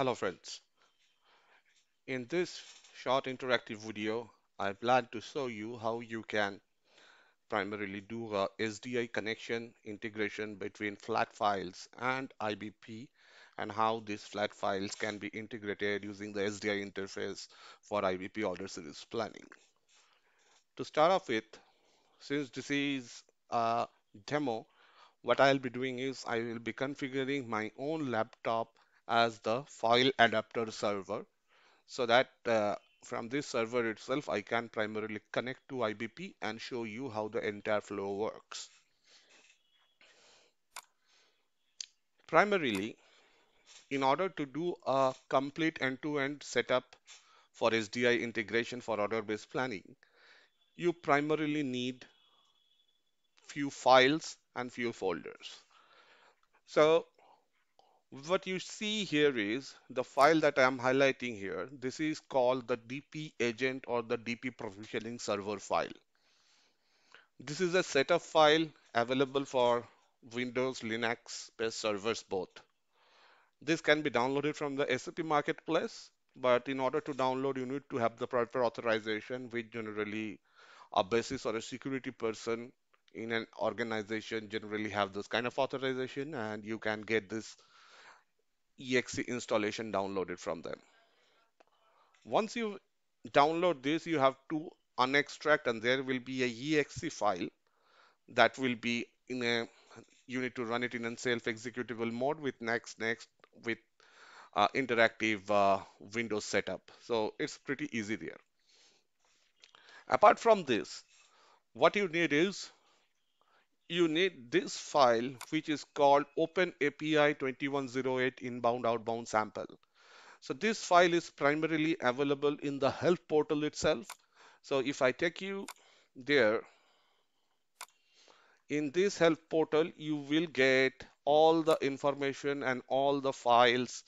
Hello friends. In this short interactive video, I plan to show you how you can primarily do a SDI connection integration between flat files and IBP and how these flat files can be integrated using the SDI interface for IBP order series planning. To start off with, since this is a demo, what I'll be doing is I will be configuring my own laptop as the file adapter server so that uh, from this server itself I can primarily connect to IBP and show you how the entire flow works. Primarily, in order to do a complete end-to-end -end setup for SDI integration for order-based planning, you primarily need few files and few folders. So what you see here is the file that I am highlighting here. This is called the DP agent or the DP provisioning server file. This is a setup file available for Windows, Linux based servers both. This can be downloaded from the SAP marketplace, but in order to download, you need to have the proper authorization, which generally a basis or a security person in an organization generally have this kind of authorization, and you can get this exe installation downloaded from them. Once you download this, you have to unextract and there will be a exe file that will be in a you need to run it in a self-executable mode with next next with uh, interactive uh, Windows setup. So it's pretty easy there. Apart from this, what you need is you need this file which is called Open API 2108 inbound outbound sample. So this file is primarily available in the help portal itself. So if I take you there, in this help portal, you will get all the information and all the files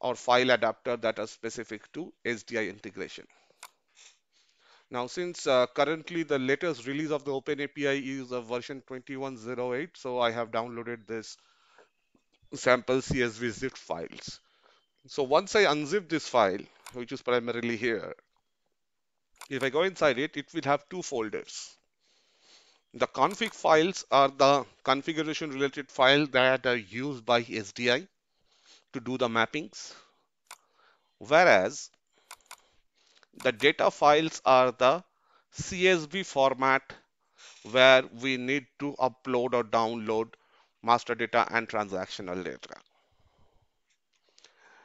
or file adapter that are specific to SDI integration. Now, since uh, currently the latest release of the OpenAPI is a version 2108, so I have downloaded this sample CSV zip files. So once I unzip this file, which is primarily here, if I go inside it, it will have two folders. The config files are the configuration related files that are used by SDI to do the mappings, whereas the data files are the CSV format where we need to upload or download master data and transactional data.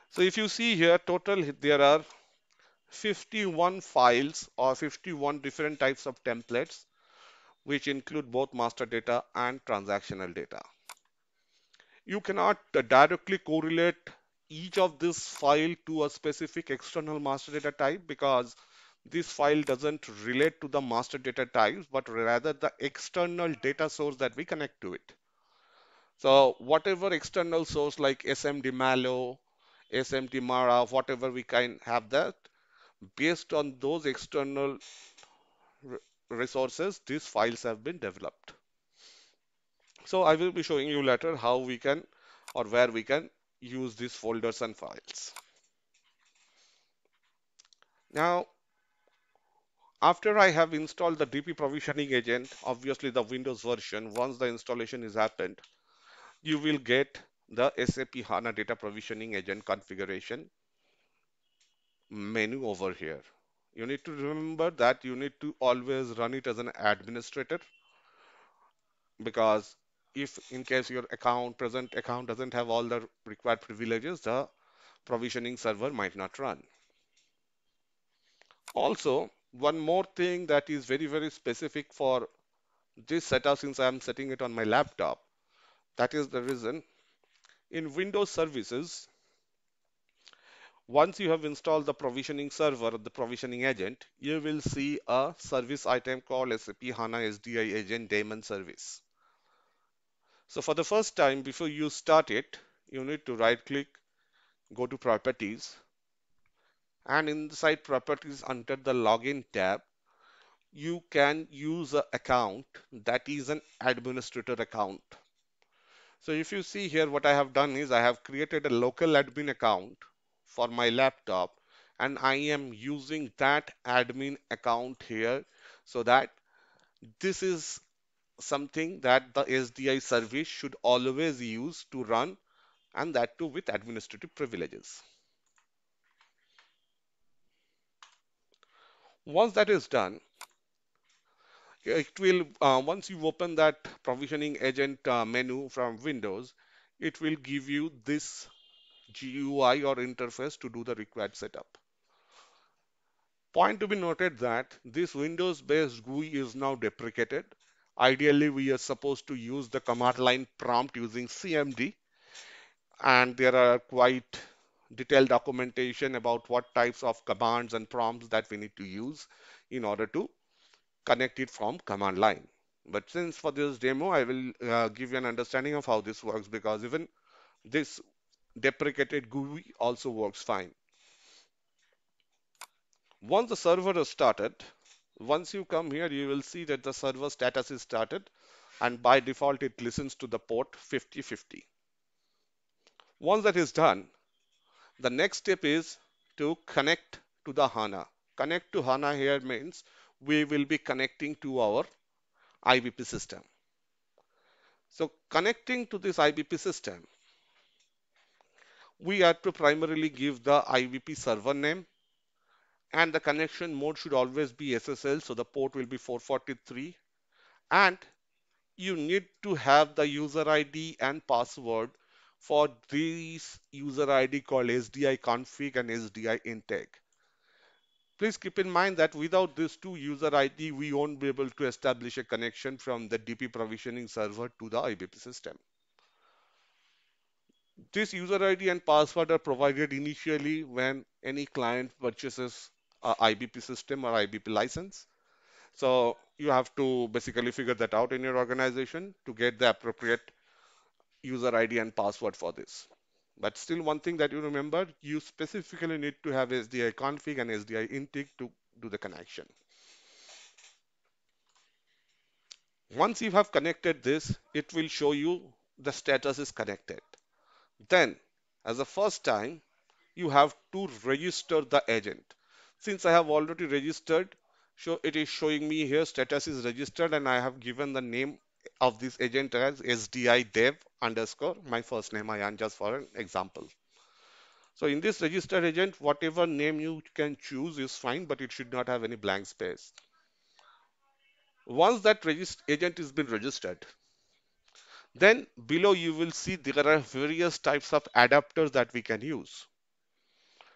So if you see here, total there are 51 files or 51 different types of templates, which include both master data and transactional data. You cannot directly correlate each of this file to a specific external master data type because this file doesn't relate to the master data types, but rather the external data source that we connect to it. So whatever external source like SMD Malo, SMT Mara, whatever we can have that, based on those external resources, these files have been developed. So I will be showing you later how we can or where we can use these folders and files. Now, after I have installed the DP provisioning agent, obviously the Windows version, once the installation is happened, you will get the SAP HANA data provisioning agent configuration menu over here. You need to remember that you need to always run it as an administrator because if in case your account present account doesn't have all the required privileges the provisioning server might not run. Also one more thing that is very very specific for this setup since I'm setting it on my laptop that is the reason. In Windows services once you have installed the provisioning server the provisioning agent you will see a service item called SAP HANA SDI agent daemon service so for the first time, before you start it, you need to right click, go to properties, and inside properties under the login tab, you can use an account that is an administrator account. So if you see here, what I have done is I have created a local admin account for my laptop and I am using that admin account here so that this is something that the SDI service should always use to run and that too with administrative privileges. Once that is done, it will uh, once you open that provisioning agent uh, menu from Windows, it will give you this GUI or interface to do the required setup. Point to be noted that this Windows-based GUI is now deprecated. Ideally, we are supposed to use the command line prompt using CMD, and there are quite detailed documentation about what types of commands and prompts that we need to use in order to connect it from command line. But since for this demo, I will uh, give you an understanding of how this works because even this deprecated GUI also works fine. Once the server is started, once you come here, you will see that the server status is started and by default it listens to the port 5050. Once that is done, the next step is to connect to the HANA. Connect to HANA here means we will be connecting to our IBP system. So connecting to this IBP system, we have to primarily give the IBP server name and the connection mode should always be SSL. So the port will be 443 and you need to have the user ID and password for this user ID called SDI config and SDI intake. Please keep in mind that without these two user ID, we won't be able to establish a connection from the DP provisioning server to the IBP system. This user ID and password are provided initially when any client purchases Uh, a IBP system or IBP license. So you have to basically figure that out in your organization to get the appropriate user ID and password for this. But still one thing that you remember, you specifically need to have SDI config and SDI intake to do the connection. Once you have connected this, it will show you the status is connected. Then, as a first time, you have to register the agent. Since I have already registered, so it is showing me here status is registered and I have given the name of this agent as SDI dev underscore my first name Ayan just for an example. So in this registered agent, whatever name you can choose is fine, but it should not have any blank space. Once that register agent has been registered, then below you will see there are various types of adapters that we can use.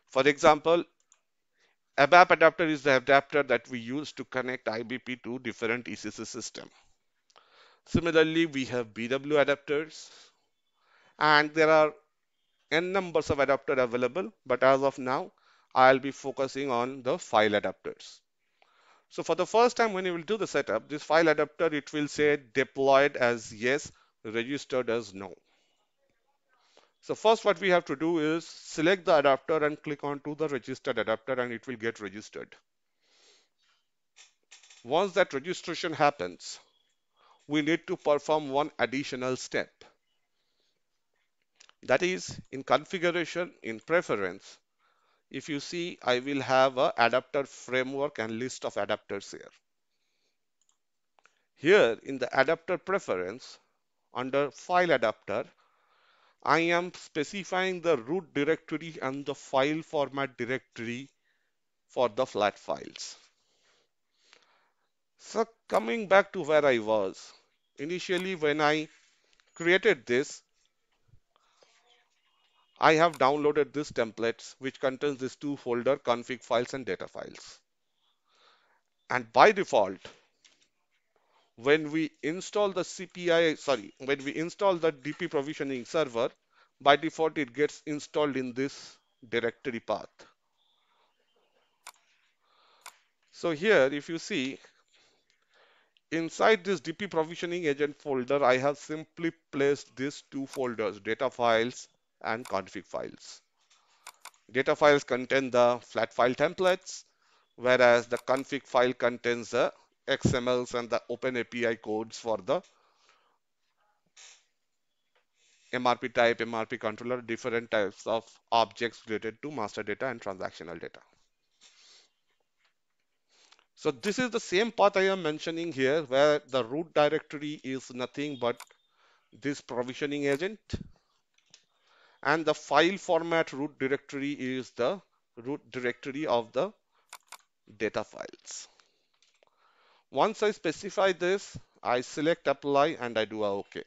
For example, ABAP adapter is the adapter that we use to connect IBP to different ECC system. Similarly, we have BW adapters and there are n numbers of adapters available, but as of now, I'll be focusing on the file adapters. So for the first time when you will do the setup, this file adapter, it will say deployed as yes, registered as no. So first what we have to do is select the adapter and click on to the registered adapter and it will get registered. Once that registration happens, we need to perform one additional step. That is in configuration in preference. If you see, I will have a adapter framework and list of adapters here. Here in the adapter preference under file adapter, I am specifying the root directory and the file format directory for the flat files. So coming back to where I was, initially when I created this, I have downloaded this templates which contains these two folder config files and data files. And by default, when we install the CPI, sorry, when we install the DP provisioning server, by default it gets installed in this directory path. So here, if you see, inside this DP provisioning agent folder, I have simply placed these two folders, data files and config files. Data files contain the flat file templates, whereas the config file contains the XMLs and the Open API codes for the MRP type, MRP controller, different types of objects related to master data and transactional data. So this is the same path I am mentioning here where the root directory is nothing but this provisioning agent and the file format root directory is the root directory of the data files. Once I specify this, I select apply and I do a OK.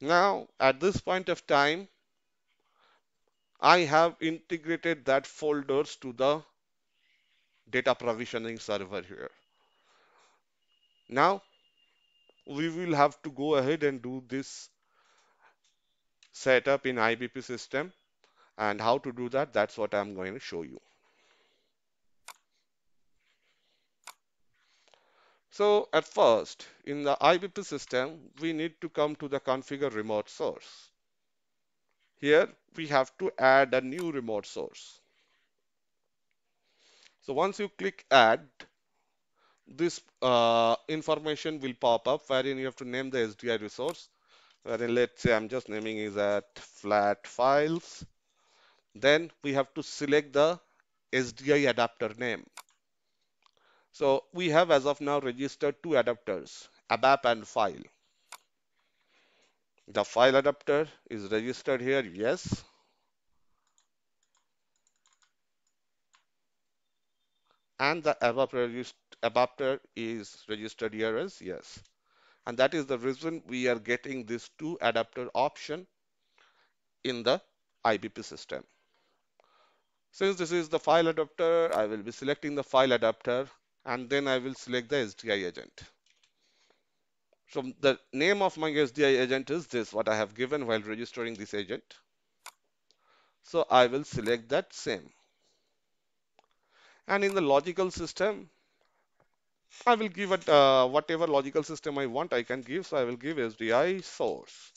Now, at this point of time, I have integrated that folders to the data provisioning server here. Now, we will have to go ahead and do this setup in IBP system and how to do that, that's what I'm going to show you. So at first, in the IBP system, we need to come to the configure remote source. Here, we have to add a new remote source. So once you click add, this uh, information will pop up wherein you have to name the SDI resource. Wherein let's say I'm just naming is at flat files. Then we have to select the SDI adapter name. So we have as of now registered two adapters, ABAP and file. The file adapter is registered here, yes. And the ABAP adapter is registered here as yes. And that is the reason we are getting this two adapter option in the IBP system. Since this is the file adapter, I will be selecting the file adapter and then I will select the SDI agent. So the name of my SDI agent is this, what I have given while registering this agent. So I will select that same. And in the logical system, I will give it uh, whatever logical system I want, I can give. So I will give SDI source.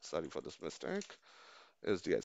Sorry for this mistake. SDI